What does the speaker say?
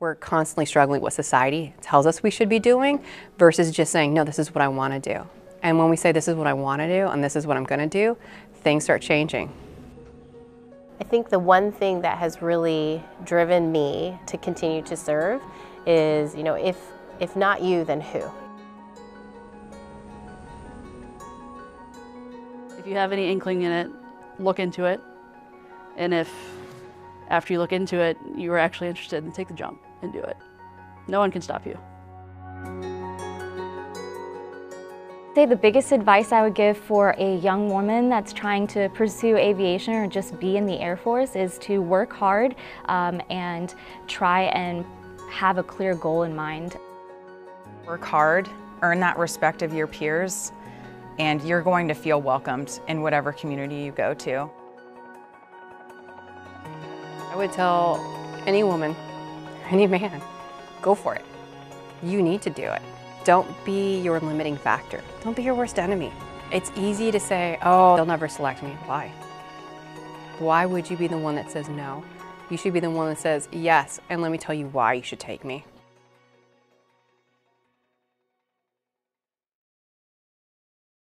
We're constantly struggling with what society tells us we should be doing versus just saying, no, this is what I want to do. And when we say this is what I want to do and this is what I'm going to do, things start changing. I think the one thing that has really driven me to continue to serve is, you know, if, if not you, then who? If you have any inkling in it, look into it. And if after you look into it, you are actually interested, then take the jump and do it. No one can stop you. say the biggest advice I would give for a young woman that's trying to pursue aviation or just be in the Air Force is to work hard um, and try and have a clear goal in mind. Work hard, earn that respect of your peers, and you're going to feel welcomed in whatever community you go to. I would tell any woman, any man, go for it. You need to do it. Don't be your limiting factor. Don't be your worst enemy. It's easy to say, oh, they'll never select me. Why? Why would you be the one that says no? You should be the one that says yes, and let me tell you why you should take me.